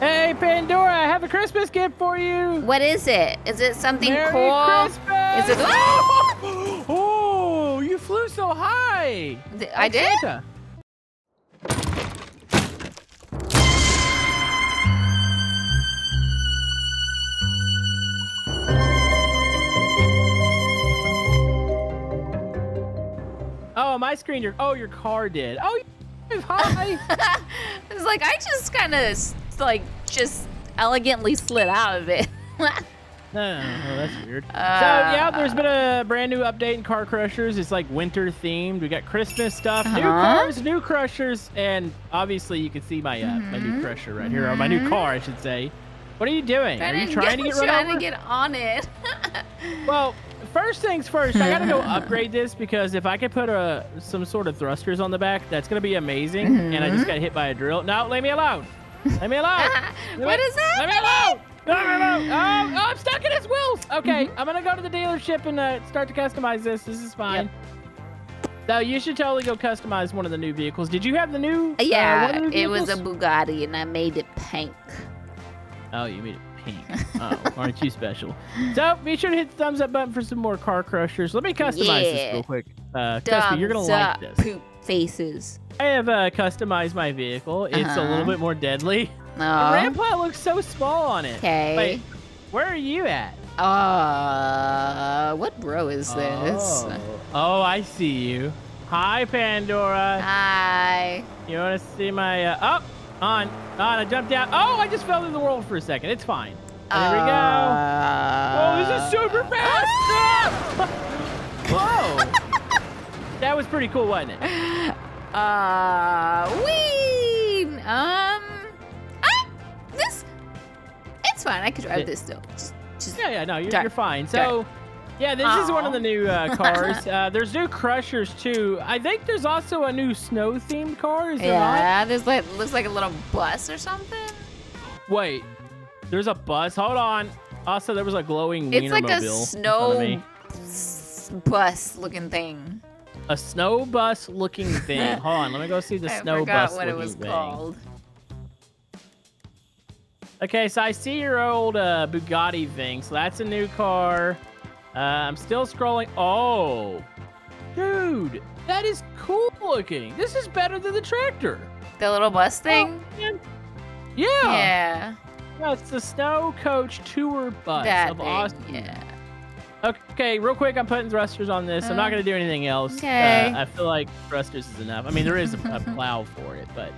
Hey, Pandora, I have a Christmas gift for you. What is it? Is it something Merry cool? Christmas. Is it? oh, you flew so high. I did. Santa. Oh, my screen. Your oh, your car did. Oh, you hi. It's like I just kind of like just elegantly slid out of it. No, no, that's weird. so Uh, yeah, there's been a brand new update in Car Crushers. It's like winter themed. We got Christmas stuff, new Uh-huh. cars, new crushers, and obviously you can see my uh, my Mm-hmm. new crusher right here, or my new car, I should say. What are you doing? Are you trying to get run trying over? to get on it. Well, first things first, I gotta go upgrade this because if I could put a some sort of thrusters on the back, that's gonna be amazing. And I just got hit by a drill. Now, leave me alone. Leave me alone. What is that? Leave me alone. Leave me alone. Oh, oh, I'm stuck in his wheels. Okay, I'm gonna go to the dealership and uh, start to customize this. This is fine. So you should totally go customize one of the new vehicles. Did you have the new? uh, Yeah, of the new it was a? Bugatti, and I made it pink. Oh, you made it pink. Oh, aren't you special? So be sure to hit the thumbs up button for some more car crushers. Let me customize this real quick. Uh, you're gonna like this. Poop faces. I have uh, customized my vehicle. It's a Uh-huh. little bit more deadly. The Oh. rampart looks so small on it. Okay. Where are you at? Uh, what bro is this? Oh. Oh, I see you. Hi, Pandora. Hi. You want to see my? Uh, oh, on, on. I jumped down. Oh, I just fell in the world for a second. It's fine. There we go. Oh, this is super fast! Ah! Whoa! that was pretty cool, wasn't it? Uh, wee. Um, ah, this. It's fine. I could drive It- this still. Just, just. Yeah, yeah, no, you're, you're fine. So, yeah, this is one of the new uh, cars. uh, there's new crushers too. I think there's also a new snow-themed car. Is? Yeah, there's like looks like a little bus or something. Wait, there's a bus. Hold on. Also, there was a glowing It's like a Wienermobile in front of snow me. bus looking thing. A snow bus looking thing. Hold on, let me go see the I snow forgot bus what it was thing. called. Okay, so I see your old uh, Bugatti thing. So that's a new car. Uh, I'm still scrolling. Oh, dude, that is cool looking. This is better than the tractor. The little bus thing. Oh. Yeah. yeah, No, it's the Snow Coach Tour Bus that of thing. Austin. Yeah. Okay, real quick, I'm putting thrusters on this. I'm not Uh, gonna do anything else. okay. Uh, I feel like thrusters is enough. I mean, there is a, a plow for it, but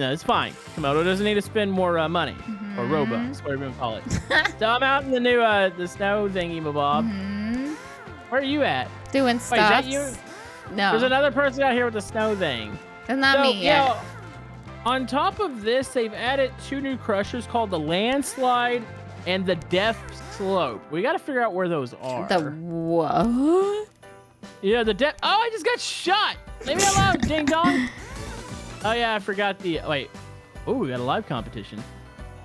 no, it's fine. Camodo doesn't need to spend more uh, money or Mhm. Robux, whatever you call it. so I'm out in the new uh, the snow thingy, bob. Mhm. Where are you at? Doing stuff. that you? No, There's another person out here with the snow thing. it's not so, me yeah, yet. on top of this, they've added two new crushers called the Landslide and the Death Slope. We got to figure out where those are. The what? Yeah, the death. Oh, I just got shot. Leave me alone, ding dong. Oh yeah, I forgot the. Wait. Oh, we got a live competition.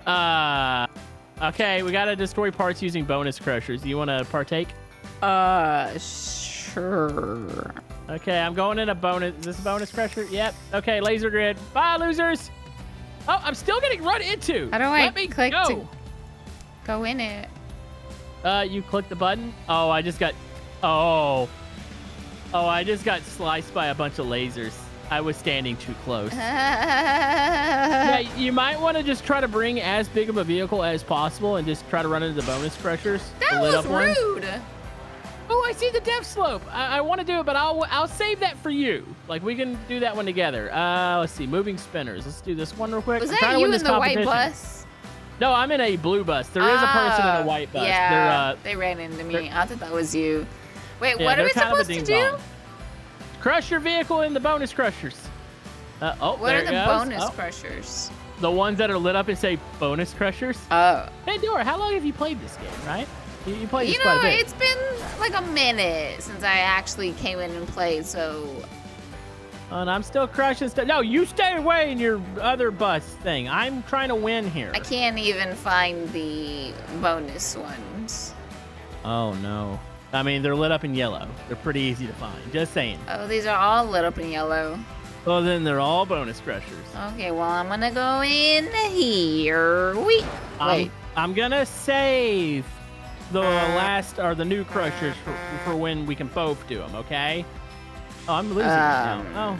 Uh. Okay, we gotta destroy parts using bonus crushers. Do you want to partake? Uh, sure. Okay, I'm going in a bonus. Is this a bonus crusher? Yep. Okay, laser grid. Bye, losers. Oh, I'm still getting run into. How do I Let me click go. to- Go in it. Uh, you click the button. Oh, I just got. Oh. Oh, I just got sliced by a bunch of lasers. I was standing too close. yeah, you might want to just try to bring as big of a vehicle as possible and just try to run into the bonus crushers. the That was up ones. rude. Oh, I see the death slope. I, I want to do it, but I'll I'll save that for you. Like we can do that one together. Uh, let's see, moving spinners. Let's do this one real quick. Was I'm that you in the white bus? No, I'm in a blue bus. There is a person in Ah, a white bus. Yeah, uh, they ran into me. I thought that was you. Wait, yeah, what are we kind of a supposed to do? Crush your vehicle in the bonus crushers. Uh, oh, What are the bonus Oh, crushers? the ones that are lit up and say bonus crushers. Oh, Hey, Dora, how long have you played this game, right? You, you played you this quite know, a bit. it's been like a minute since I actually came in and played. So And I'm still crushing stuff. No, you stay away in your other bus thing. I'm trying to win here. I can't even find the bonus ones. Oh, no. I mean, they're lit up in yellow. They're pretty easy to find. Just saying. Oh, these are all lit up in yellow. Well, then they're all bonus crushers. Okay, well, I'm gonna go in here. Wait. I'm, I'm gonna save the last or the new crushers for, for when we can both do them. Okay. Oh, I'm losing um, now. Oh.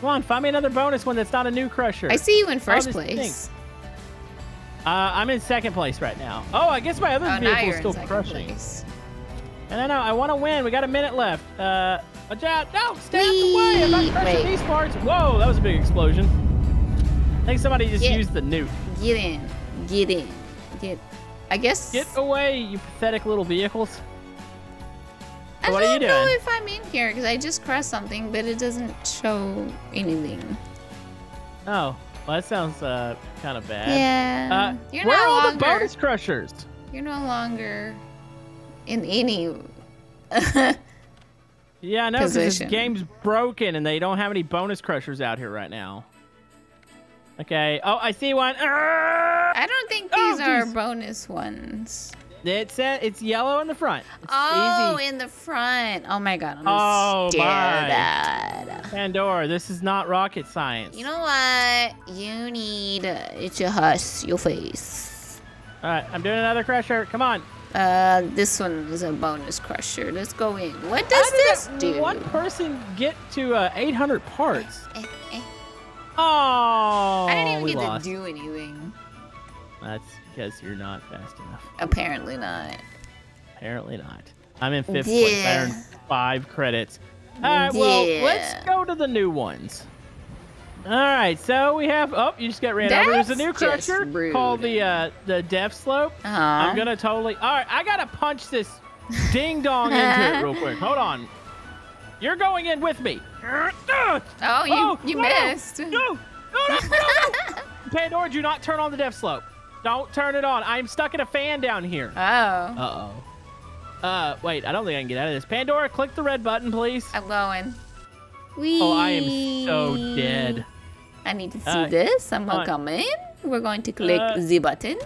Come on, find me another bonus one that's not a new crusher. I see you in first place. Uh, I'm in second place right now. Oh, I guess my other oh, vehicle's still crushing. Place. And I know I want to win. We got a minute left. Uh, watch out! No, stay Whee! out the way! I'm not crushing Wait. these parts. Whoa, that was a big explosion. I think somebody just get, used the nuke. Get in. Get in. Get. I guess. Get away, you pathetic little vehicles. I what are you doing? I don't know if I'm in here because I just crashed something, but it doesn't show anything. Oh, well, that sounds uh, kind of bad. Yeah. Uh, you're where no are all longer, the bonus crushers? You're no longer in any. yeah, I know because this game's broken and they don't have any bonus crushers out here right now. Okay. Oh, I see one. I don't think oh, these oh, are bonus ones. It's uh, it's yellow in the front. It's oh, easy. in the front. Oh my god, I'm oh, scared. My. Pandora, this is not rocket science. You know what? You need to hush your face. All right, I'm doing another crusher. Come on. Uh, this one is a bonus crusher. Let's go in. What does this do? One person get to uh, 800 parts. Eh, eh, eh. Oh, I didn't even get lost. to do anything. That's because you're not fast enough. Apparently not. Apparently not. I'm in fifth yeah. place. I earned five credits. All right, well, let's go to the new ones. All right, so we have. Oh, you just got ran That's over. There's a new crusher called the uh, the Death Slope. Uh -huh. I'm gonna totally. All right, I gotta punch this ding dong into it real quick. Hold on. You're going in with me. Oh, you oh, you no, missed. No, no, no, no. Pandora, do not turn on the Death Slope. Don't turn it on. I'm stuck in a fan down here. Oh. Uh-oh. Uh, wait, I don't think I can get out of this. Pandora, click the red button, please. I'm going. Whee. Oh, I am so dead. I need to see uh, this. I'm gonna come in. We're going to click uh, the button.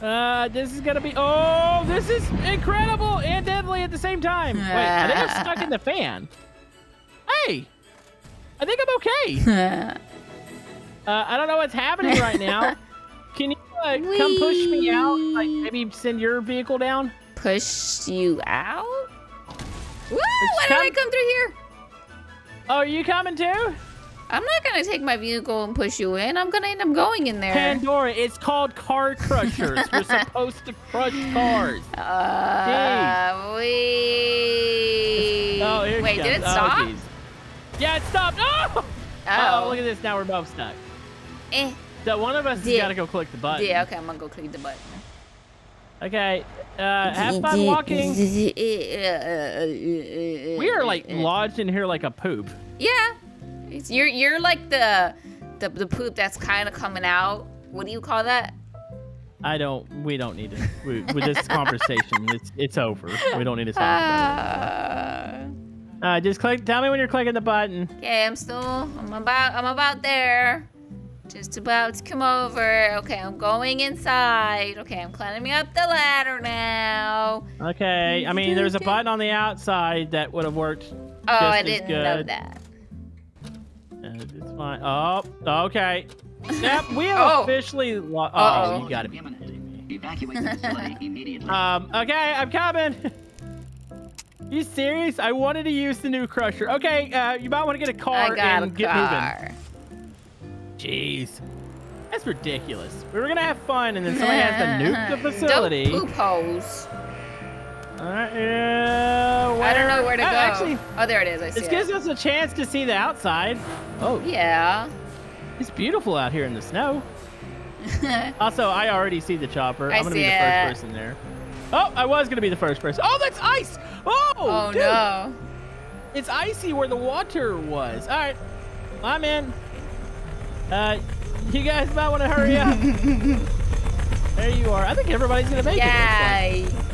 Uh, this is gonna be. Oh, this is incredible and deadly at the same time. Wait, I think I'm stuck in the fan. Hey, I think I'm okay. uh, I don't know what's happening right now. Can you uh, come push me out? Like maybe send your vehicle down? Push you out? Woo! Why did I come through here? Oh, are you coming too? I'm not gonna take my vehicle and push you in. I'm gonna end up going in there. Pandora, it's called car crushers. We're supposed to crush cars. Uh, wait. Oh, here Wait, did it oh, stop? Oh, yeah, it stopped. Oh! oh! Oh, look at this. Now we're both stuck. Eh. So one of us has got to go click the button. Yeah, okay, I'm gonna go click the button. Okay, uh, have fun walking. Eh, eh, eh, we are like lodged in here like a poop. Yeah, it's, you're you're like the the the poop that's kind of coming out. What do you call that? I don't. We don't need to. We, with this conversation, it's it's over. We don't need to talk about it. Uh, uh, just click. Tell me when you're clicking the button. Okay, I'm still. I'm about. I'm about there. Just about to come over. Okay, I'm going inside. Okay, I'm climbing up the ladder now. Okay, I mean, there's a button on the outside that would have worked. Oh, I didn't know that. It's fine. Oh, okay. Yep, we have oh. officially. oh, oh, you gotta be kidding me. Evacuate the facility immediately. Um, okay, I'm coming. you serious? I wanted to use the new crusher. Okay, uh, you might want to get a car and get car. moving. Jeez. That's ridiculous. We were gonna have fun, and then somebody has to nuke the facility. Don't poop holes. Alright, yeah. I don't know where to oh, go. Actually, oh, there it is. I see This it. gives us a chance to see the outside. Oh. Yeah. It's beautiful out here in the snow. also, I already see the chopper. I am gonna be the it. first person there. Oh, I was gonna be the first person. Oh, that's ice! Oh, oh dude. no. It's icy where the water was. All right, I'm in. Uh, you guys might want to hurry up. there you are. I think everybody's gonna make Yay. it.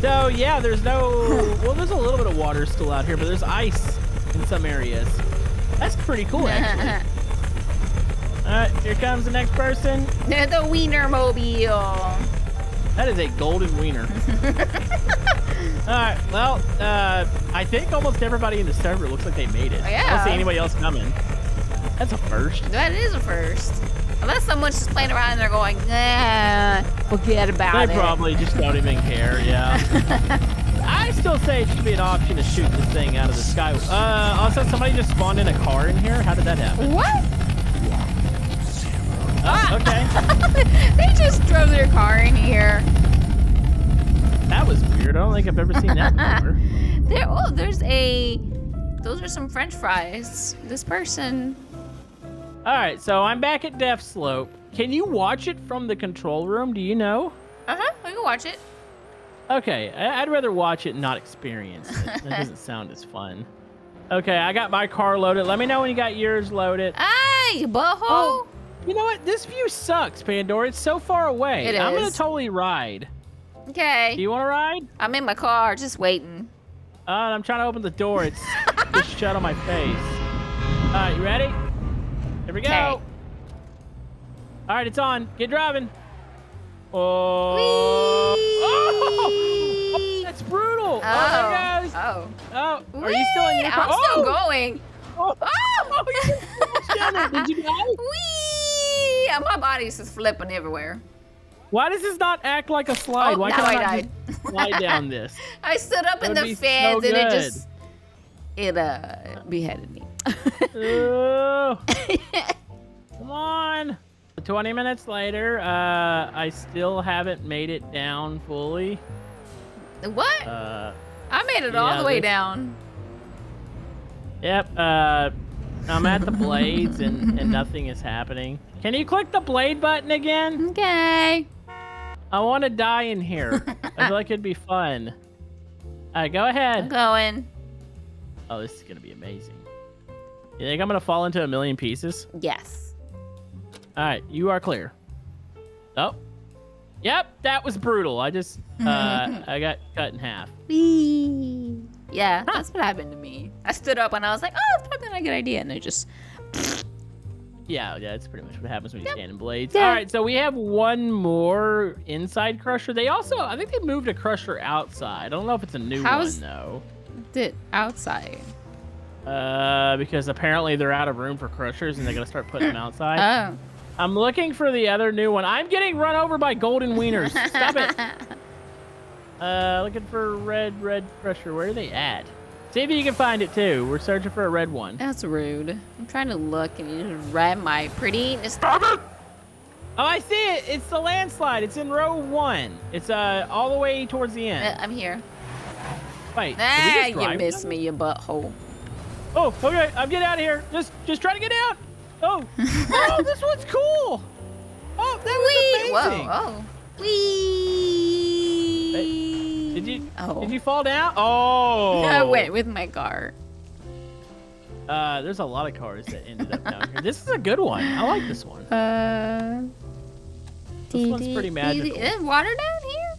So yeah, there's no. well, there's a little bit of water still out here, but there's ice in some areas. That's pretty cool, actually. All right, here comes the next person. The Wiener Mobile. That is a golden wiener. All right. Well, uh, I think almost everybody in the server looks like they made it. Yeah. I don't see anybody else coming. That's a first. That is a first. Unless someone's just playing around and they're going, nah, forget about They it. probably just don't even care. Yeah. I still say it should be an option to shoot this thing out of the sky. Uh, also, somebody just spawned in a car in here. How did that happen? What? Oh, okay. they just drove their car in here. That was weird. I don't think I've ever seen that before. There, oh, there's a. Those are some French fries. This person. All right, so I'm back at Death Slope. Can you watch it from the control room? Do you know? Uh huh. We can watch it. Okay, I- I'd rather watch it and not experience it. That doesn't sound as fun. Okay, I got my car loaded. Let me know when you got yours loaded. You butthole. Oh, you know what? This view sucks, Pandora. It's so far away. It I'm gonna totally ride. Okay. Do you want to ride? I'm in my car, just waiting. Uh, I'm trying to open the door. It's just shut on my face. All right, you ready? Here we go. All right, it's on. Get driving. Oh. Oh, oh, that's brutal. Oh, there it goes. Oh. Oh, are you still in your car? I'm still oh! going. Oh, oh, you just crashed down there. Did you die? Whee! My body's just flipping everywhere. Why does this not act like a slide? Oh, Why now can I, I just slide down this? I stood up in That would the be so and it just it uh beheaded me. Come on. 20 minutes later, uh, I still haven't made it down fully. what? Uh, I made it all the way down. yep, uh, I'm at the blades and, and nothing is happening. Can you click the blade button again? Okay. I want to die in here. I feel like it'd be fun. All right, go ahead. I'm going. Oh, this is going to be amazing. You think I'm going to fall into a million pieces? Yes. All right, you are clear. Oh. Yep, that was brutal. I just, uh, I got cut in half. Whee! Yeah, that's what happened to me. I stood up and I was like, oh, that's probably not a good idea. And it just, Yeah, yeah, that's pretty much what happens when you Yep. stand in blades. Yeah. All right, so we have one more inside crusher. They also, I think they moved a crusher outside. I don't know if it's a new How's- one though. did outside. Uh, because apparently they're out of room for crushers and they're gonna start putting them outside. Oh. I'm looking for the other new one. I'm getting run over by golden wieners. Stop it. Uh, looking for red, red crusher. Where are they at? See if you can find it too. We're searching for a red one. That's rude. I'm trying to look and you just rat my pretty. Stop it! Oh, I see it. It's the landslide. It's in row one. It's uh all the way towards the end. Uh, I'm here. Wait. Ah, you missed me, you butthole. Oh, okay. I'm getting out of here. Just, just try to get out. Oh, oh, this one's cool. Oh, that Whee! was amazing. Whoa, oh. Whee! Did you, Oh. did you fall down? Oh. I went with my car. Uh, there's a lot of cars that ended up down here. This is a good one. I like this one. Uh. This one's pretty magical. Is water down here?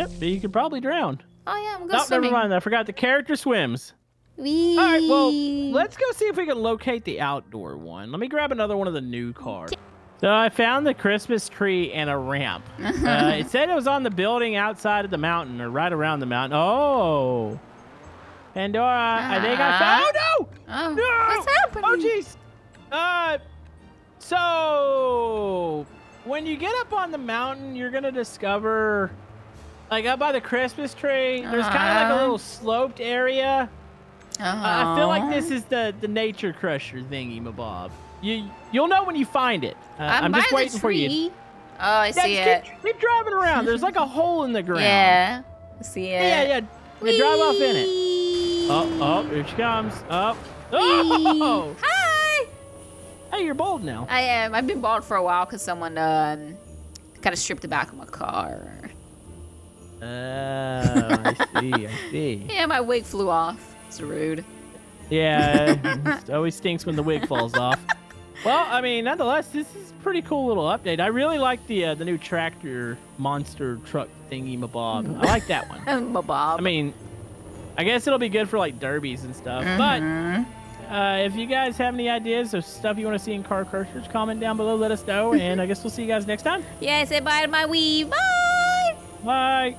Yep, but you could probably drown. Oh yeah, I'm Oh, going swimming. never mind. I forgot the character swims. Whee! All right, well, let's go see if we can locate the outdoor one. Let me grab another one of the new cars. So I found the Christmas tree and a ramp. Uh, it said it was on the building outside of the mountain or right around the mountain. Oh. Pandora, I think I found. Oh, Oh, no! No! what's happening? Oh, jeez. Uh, so when you get up on the mountain, you're gonna discover, like up by the Christmas tree, there's kind of like a Uh-huh. little sloped area. Uh, I feel like this is the the nature crusher thingy, mabob. You you'll know when you find it. Uh, I'm, I'm, by just the waiting for you. Oh, I Yeah, see it. keep, keep driving around. There's like a hole in the ground. Yeah, I see it. Yeah, yeah. yeah. drive off in it. Oh, oh, here she comes. Oh, oh. Hi. Hey, you're bold now. I am. I've been bald for a while because someone um, kind of stripped the back of my car. Oh, I see. I see. Yeah, my wig flew off. It's rude. Yeah, it always stinks when the wig falls off. Well, I mean, nonetheless, this is a pretty cool little update. I really like the uh, the new tractor monster truck thingy mabob. I like that one. my bob. I mean, I guess it'll be good for like derbies and stuff. Mhm. But uh, if you guys have any ideas of stuff you want to see in car crushers, comment down below. Let us know, and I guess we'll see you guys next time. yeah, say bye to my weave. Bye. Bye.